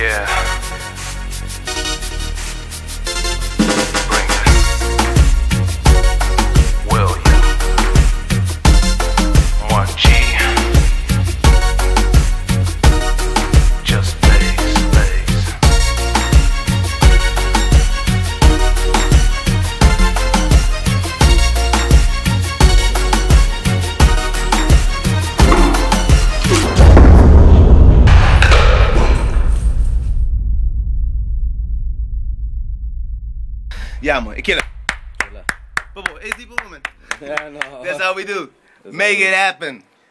Yeah. Ja man, ken hem. Bobo, bobo man? Ja, no. That's how we do. Make it happen.